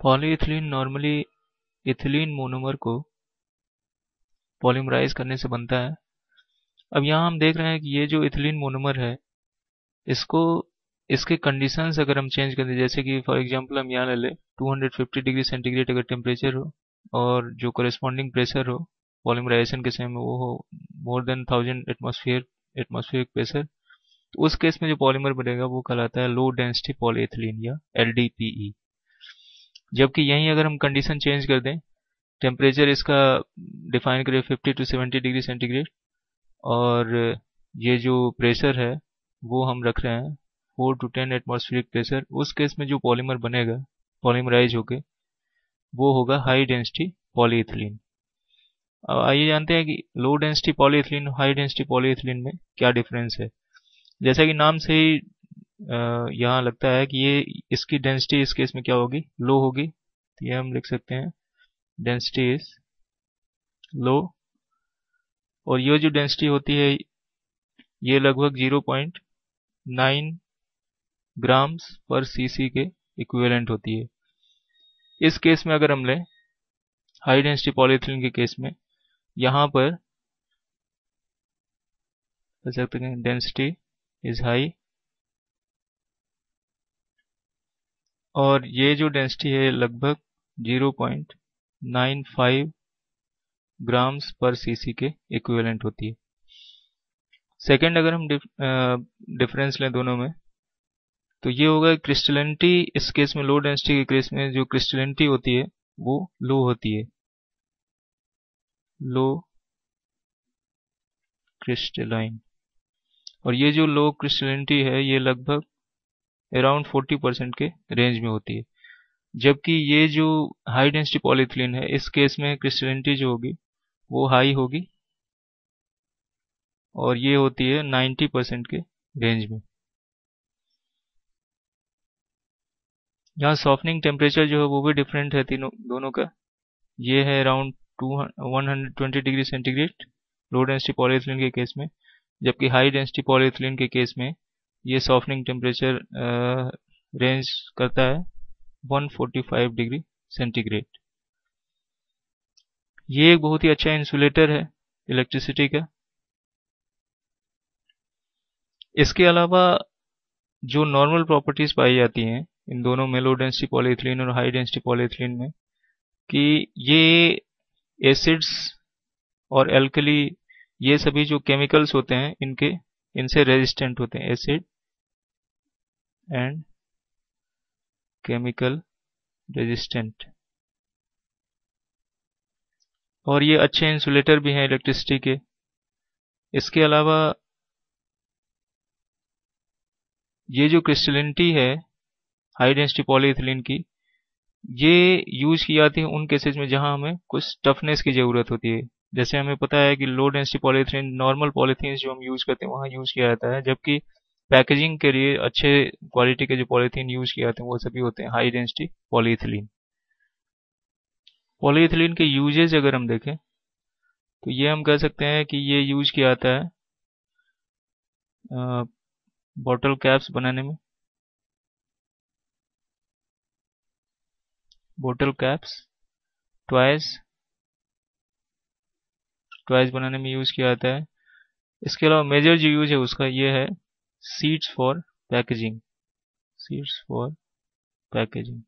Polyethylene normally ethylene monomer को polymerise करने से बनता है। अब यहाँ हम देख रहे हैं कि ये जो इथिलीन मोनोमर है, इसको, इसके कंडीशंस अगर हम चेंज कर दें, जैसे कि फॉर एग्जांपल हम यहाँ ले लें 250 डिग्री सेंटीग्रेड अगर टेम्परेचर हो और जो करस्पॉन्डिंग प्रेशर हो पॉलीमराइजेशन के समय वो हो more than thousand atmosphere atmospheric pressure तो उस केस में जो पॉलीमर बनेगा वो कहलाता है लो डेंसिटी पॉलीएथिलीन या एलडीपीई जबकि यहीं अगर हम कंडीशन चेंज कर दें टेम्परेचर इसका डिफाइन करें 50 टू 70 डिग्री सेंटीग्रेड और ये जो प्रेशर है, वो हम रख रहे हैं four to ten atmospheric pressure उस केस में जो पॉलीमर बनेगा पॉलीमराइज होके, वो होगा हाई डेंसिटी पॉलीइथिलीन अब आइए जानते हैं कि low density polyethylene high density polyethylene में क्या डिफरेंस है। जैसा कि नाम से ही यहाँ लगता है कि ये इसकी डेंसिटी इस केस में क्या होगी? लो होगी। तो ये हम लिख सकते हैं। डेंसिटी इज़ लो और ये जो डेंसिटी होती है, ये लगभग 0.9 ग्राम्स पर सीसी के इक्विवेलेंट होती है। इस केस में अगर हम लें हाई डेंसिटी पॉलीथिलीन के केस में, यहाँ पर, कह सकते हैं डेंसिटी इज़ हाई और ये जो डेंसिटी है लगभग 0.95 ग्राम्स पर सीसी के इक्विवेलेंट होती है। सेकेंड अगर हम डिफरेंस लें दोनों में तो ये होगा क्रिस्टलिनिटी इस केस में लो डेंसिटी के केस में जो क्रिस्टलिनिटी होती है, वो लो होती है। लो क्रिस्टलाइन और ये जो लो क्रिस्टलिनिटी है, ये लगभग अराउंड 40 परसेंट के रेंज में होती है। जबकि ये जो हाई डेंसिटी पॉलीथिलीन है, इस केस में क्रिस्टलिनिटी जो होगी, वो हाई होगी और ये होती है 90 परसेंट के रेंज में। यहाँ सॉफ्टनिंग टेम्परेचर जो है, वो भी डिफरेंट है तीनों, दोनों का। ये है around two one hundred twenty degree centigrade low density polyethylene के केस में, जबकि हाई डेंसिटी पॉलीथिलीन के केस में ये सॉफ्टनिंग टेम्परेचर रेंज करता है 145 डिग्री सेंटीग्रेड ये एक बहुत ही अच्छा इंसुलेटर है इलेक्ट्रिसिटी का. इसके अलावा जो नॉर्मल प्रॉपर्टीज़ पाई जाती हैं, इन दोनों में लो डेंसिटी पॉलीथिलीन और हाई डेंसिटी पॉलीथिलीन में, कि ये एसिड्स और एल्कली ये सभी जो केमिकल्स होते हैं, इनके इनसे रेजिस्टेंट होते हैं एसिड एंड केमिकल रेजिस्टेंट और ये अच्छे इंसुलेटर भी हैं इलेक्ट्रिसिटी के। इसके अलावा ये जो क्रिस्टलिनिटी है हाई डेंसिटी पॉलीथिलीन की, ये यूज़ की जाती है उन केसेस में जहाँ हमें कुछ टफनेस की ज़रूरत होती है। जैसे हमें पता है कि low density polythene normal polythene जो हम यूज़ करते हैं, वहाँ यूज़ किया जाता है, जबकि पैकेजिंग के लिए अच्छे क्वालिटी के जो पॉलीथीन यूज़ किए जाते हैं, वो सभी होते हैं हाई डेंसिटी पॉलीथिलीन पॉलीथिलीन के यूजेज अगर हम देखें तो ये हम कह सकते हैं कि ये यूज़ किया जाता है बॉटल कैप्स बनाने में. बोटल कैप्स ट्वाइस ट्वाइस बनाने में यूज़ किया जाता है। इसके अलावा मेजर जो यूज़ है उसका ये है seeds for packaging seeds for packaging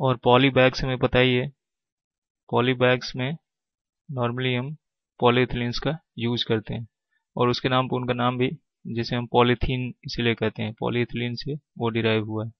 और पॉली बैग्स हमें पता ही है। पॉली बैग्स में नॉर्मली हम पॉलीथिलीन्स का यूज़ करते हैं। और उसके नाम पर उनका नाम भी, जिसे हम पॉलीथीन इसीलिए कहते हैं। पॉलीथिलीन से वो डिराइव हुआ है।